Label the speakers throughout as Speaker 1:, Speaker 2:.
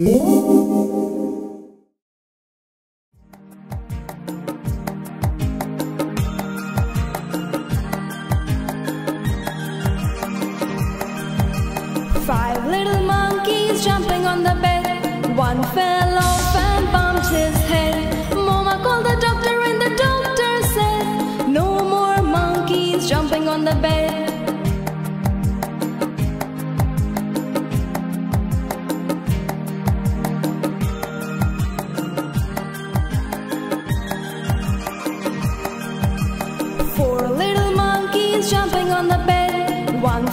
Speaker 1: Five little monkeys jumping on the bed. One fell off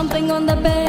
Speaker 1: Jumping on the bed.